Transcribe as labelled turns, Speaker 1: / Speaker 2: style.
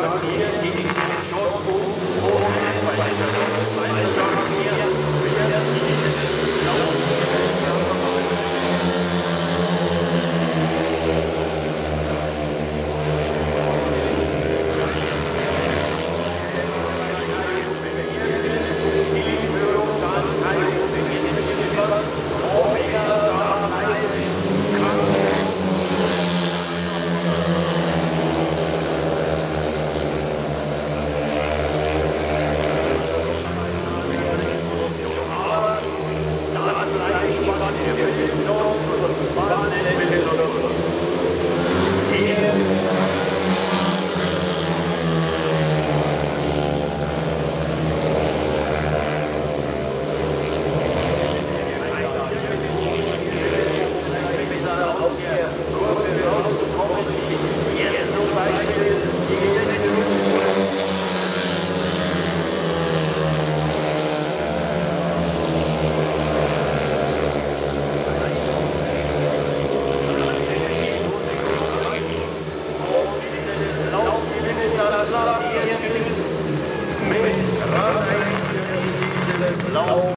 Speaker 1: John Peters.
Speaker 2: lâu